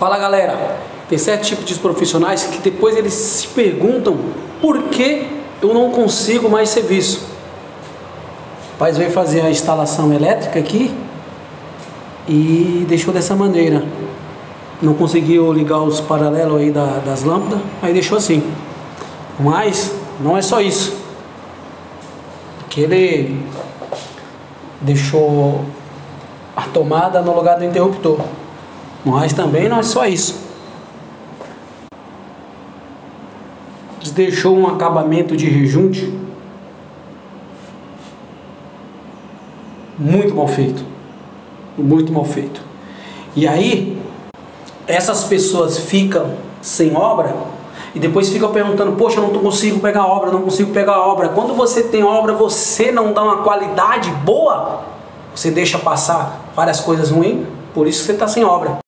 Fala galera, tem certo tipo de profissionais que depois eles se perguntam por que eu não consigo mais serviço. O rapaz veio fazer a instalação elétrica aqui e deixou dessa maneira. Não conseguiu ligar os paralelos aí da, das lâmpadas, aí deixou assim. Mas não é só isso. Que ele deixou a tomada no lugar do interruptor. Mas também não é só isso. Deixou um acabamento de rejunte muito mal feito. Muito mal feito. E aí, essas pessoas ficam sem obra e depois ficam perguntando: Poxa, eu não consigo pegar obra, não consigo pegar obra. Quando você tem obra, você não dá uma qualidade boa, você deixa passar várias coisas ruins, por isso você está sem obra.